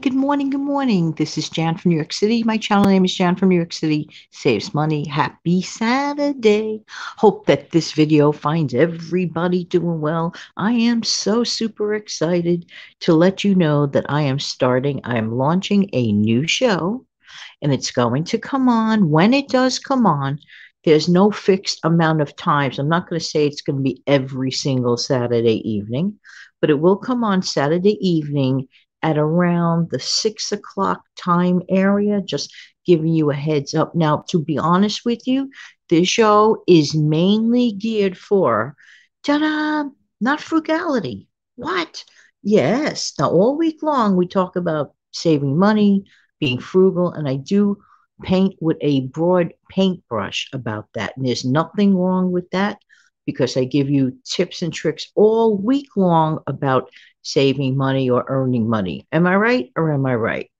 Good morning, good morning. This is Jan from New York City. My channel name is Jan from New York City. Saves money. Happy Saturday. Hope that this video finds everybody doing well. I am so super excited to let you know that I am starting, I am launching a new show and it's going to come on. When it does come on, there's no fixed amount of times. I'm not going to say it's going to be every single Saturday evening, but it will come on Saturday evening at around the six o'clock time area, just giving you a heads up. Now, to be honest with you, this show is mainly geared for ta-da, not frugality. What? Yes. Now, all week long, we talk about saving money, being frugal, and I do paint with a broad paintbrush about that. And there's nothing wrong with that because I give you tips and tricks all week long about saving money or earning money. Am I right or am I right?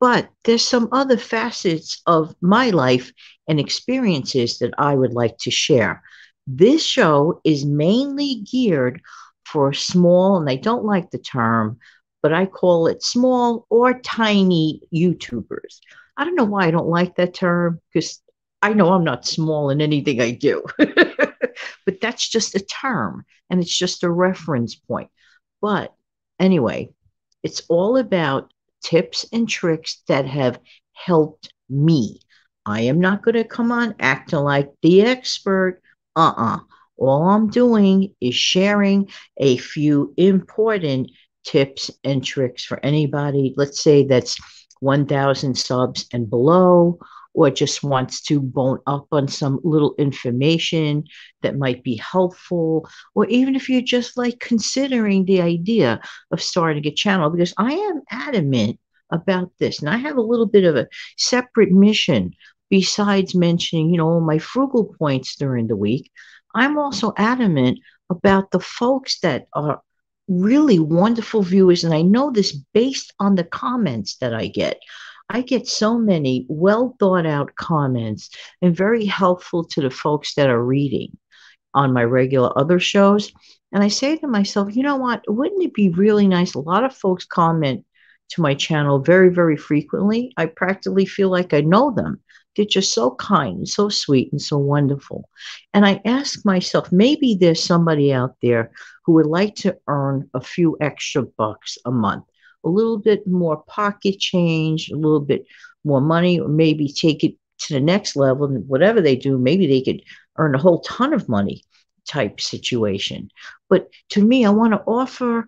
But there's some other facets of my life and experiences that I would like to share. This show is mainly geared for small, and I don't like the term, but I call it small or tiny YouTubers. I don't know why I don't like that term because I know I'm not small in anything I do, but that's just a term and it's just a reference point. But anyway, it's all about tips and tricks that have helped me. I am not going to come on acting like the expert. Uh uh-uh. uh All I'm doing is sharing a few important tips and tricks for anybody, let's say that's 1,000 subs and below, or just wants to bone up on some little information that might be helpful, or even if you're just like considering the idea of starting a channel, because I am adamant about this. And I have a little bit of a separate mission besides mentioning, you know, my frugal points during the week. I'm also adamant about the folks that are really wonderful viewers. And I know this based on the comments that I get. I get so many well thought out comments and very helpful to the folks that are reading on my regular other shows. And I say to myself, you know what? Wouldn't it be really nice? A lot of folks comment to my channel very, very frequently. I practically feel like I know them. They're just so kind, so sweet, and so wonderful. And I ask myself, maybe there's somebody out there who would like to earn a few extra bucks a month, a little bit more pocket change, a little bit more money, or maybe take it to the next level. And whatever they do, maybe they could earn a whole ton of money type situation. But to me, I want to offer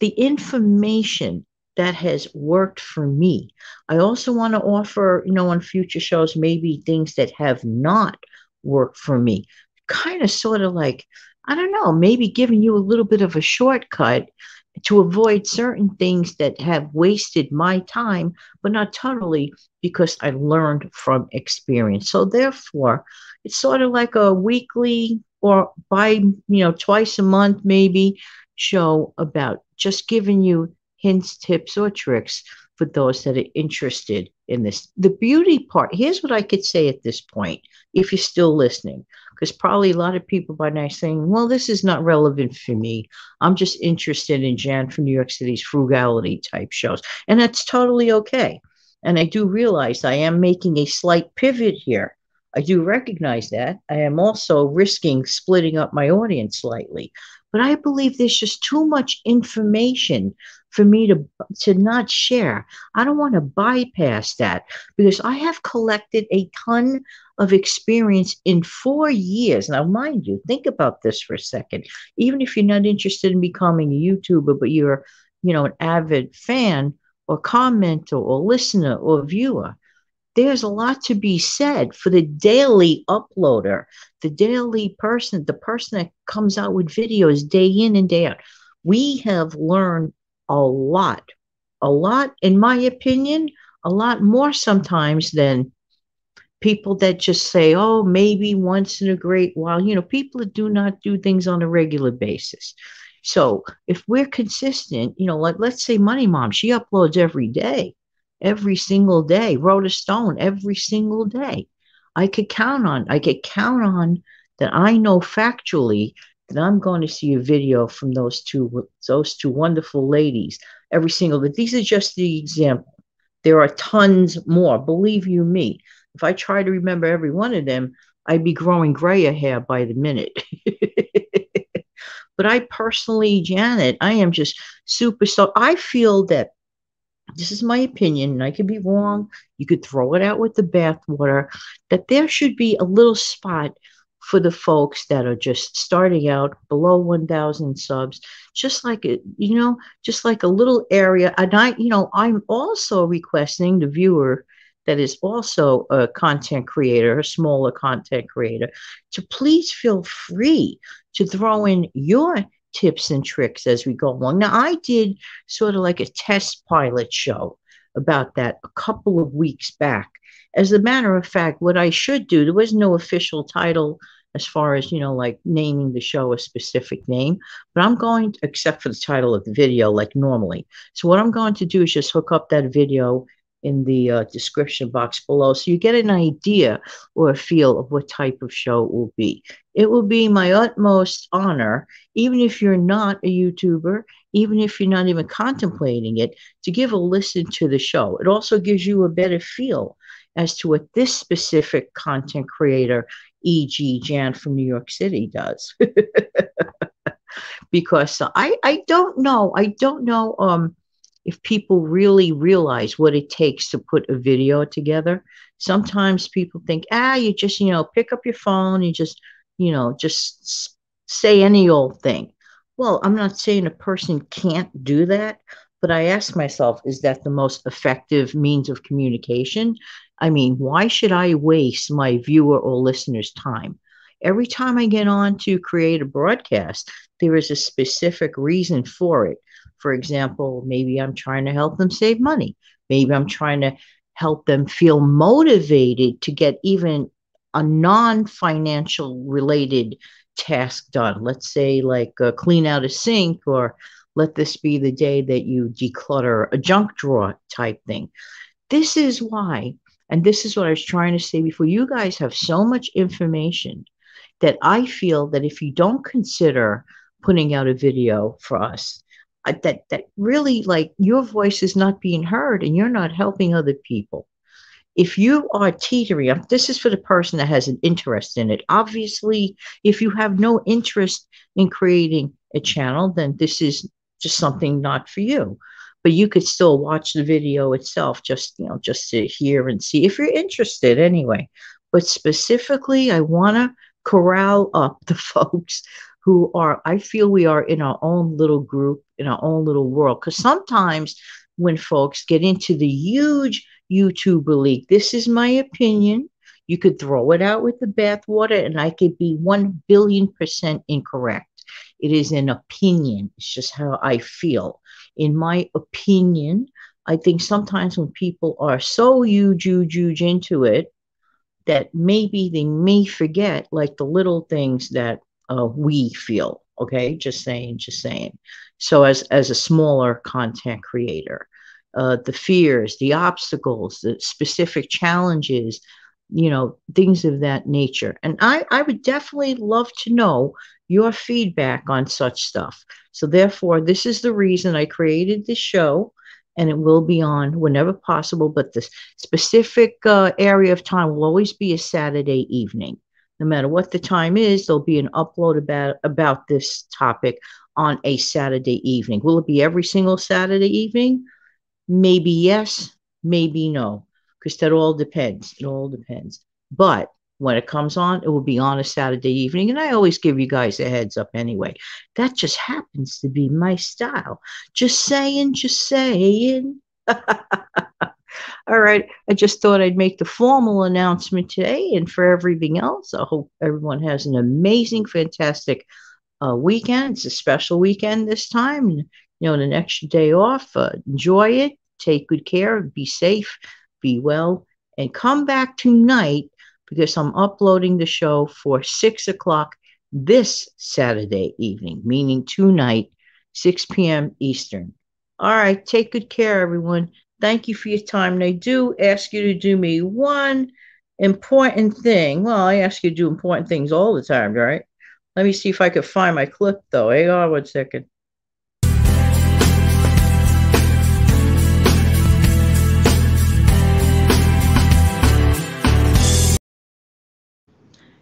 the information that has worked for me. I also want to offer, you know, on future shows, maybe things that have not worked for me. Kind of sort of like, I don't know, maybe giving you a little bit of a shortcut to avoid certain things that have wasted my time, but not totally because I learned from experience. So therefore, it's sort of like a weekly or by, you know, twice a month maybe show about just giving you hints, tips, or tricks for those that are interested in this. The beauty part here's what I could say at this point, if you're still listening, because probably a lot of people by now saying, well, this is not relevant for me. I'm just interested in Jan from New York City's frugality type shows. And that's totally okay. And I do realize I am making a slight pivot here. I do recognize that. I am also risking splitting up my audience slightly. But I believe there's just too much information for me to to not share. I don't want to bypass that because I have collected a ton of experience in 4 years. Now mind you, think about this for a second. Even if you're not interested in becoming a YouTuber but you're, you know, an avid fan or commenter or listener or viewer, there's a lot to be said for the daily uploader, the daily person, the person that comes out with videos day in and day out. We have learned a lot, a lot, in my opinion, a lot more sometimes than people that just say, oh, maybe once in a great while, you know, people that do not do things on a regular basis. So if we're consistent, you know, like let's say Money Mom, she uploads every day, every single day, Rhoda Stone every single day. I could count on, I could count on that I know factually then I'm going to see a video from those two those two wonderful ladies every single day. These are just the example. There are tons more. Believe you me. If I try to remember every one of them, I'd be growing grayer hair by the minute. but I personally, Janet, I am just super so I feel that this is my opinion, and I could be wrong. You could throw it out with the bathwater, that there should be a little spot for the folks that are just starting out below 1000 subs just like it you know just like a little area. And i you know i'm also requesting the viewer that is also a content creator a smaller content creator to please feel free to throw in your tips and tricks as we go along. Now i did sort of like a test pilot show about that a couple of weeks back as a matter of fact, what I should do, there was no official title as far as, you know, like naming the show a specific name, but I'm going to, except for the title of the video, like normally. So what I'm going to do is just hook up that video in the uh, description box below so you get an idea or a feel of what type of show it will be. It will be my utmost honor, even if you're not a YouTuber, even if you're not even contemplating it, to give a listen to the show. It also gives you a better feel as to what this specific content creator, e.g., Jan from New York City, does. because I, I don't know. I don't know um, if people really realize what it takes to put a video together. Sometimes people think, ah, you just, you know, pick up your phone, you just, you know, just say any old thing. Well, I'm not saying a person can't do that, but I ask myself, is that the most effective means of communication? I mean, why should I waste my viewer or listener's time? Every time I get on to create a broadcast, there is a specific reason for it. For example, maybe I'm trying to help them save money. Maybe I'm trying to help them feel motivated to get even a non financial related task done. Let's say, like uh, clean out a sink, or let this be the day that you declutter a junk drawer type thing. This is why and this is what I was trying to say before. You guys have so much information that I feel that if you don't consider putting out a video for us, that that really like your voice is not being heard and you're not helping other people. If you are teetering, this is for the person that has an interest in it. Obviously, if you have no interest in creating a channel, then this is just something not for you but you could still watch the video itself just you know just to hear and see if you're interested anyway but specifically i want to corral up the folks who are i feel we are in our own little group in our own little world. Because sometimes when folks get into the huge youtuber league this is my opinion you could throw it out with the bathwater and i could be 1 billion percent incorrect. It is an opinion it's just how i feel. In my opinion, I think sometimes when people are so huge, huge, huge into it, that maybe they may forget like the little things that uh, we feel. Okay, just saying, just saying. So as as a smaller content creator, uh, the fears, the obstacles, the specific challenges, you know, things of that nature. And I I would definitely love to know your feedback on such stuff. So, therefore, this is the reason I created this show, and it will be on whenever possible. But the specific uh, area of time will always be a Saturday evening. No matter what the time is, there'll be an upload about, about this topic on a Saturday evening. Will it be every single Saturday evening? Maybe yes, maybe no, because that all depends. It all depends. But when it comes on, it will be on a Saturday evening. And I always give you guys a heads up anyway. That just happens to be my style. Just saying, just saying. All right. I just thought I'd make the formal announcement today. And for everything else, I hope everyone has an amazing, fantastic uh, weekend. It's a special weekend this time. You know, an extra day off. Uh, enjoy it. Take good care. Be safe. Be well. And come back tonight because I'm uploading the show for six o'clock this Saturday evening, meaning tonight, 6 p.m. Eastern. All right, take good care, everyone. Thank you for your time. They do ask you to do me one important thing. Well, I ask you to do important things all the time, right? Let me see if I could find my clip though. Hang on one second.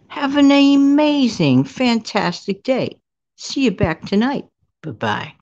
Have an amazing, fantastic day. See you back tonight. Bye bye.